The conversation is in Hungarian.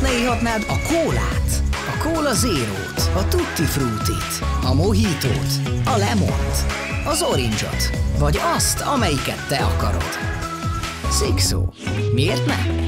Miért ne ihatnád a kólát? A Kóla Zérót, a Tutti Frutit, a Mojitót, a Lemont, az orange vagy azt, amelyiket te akarod. Szikszó. Miért nem?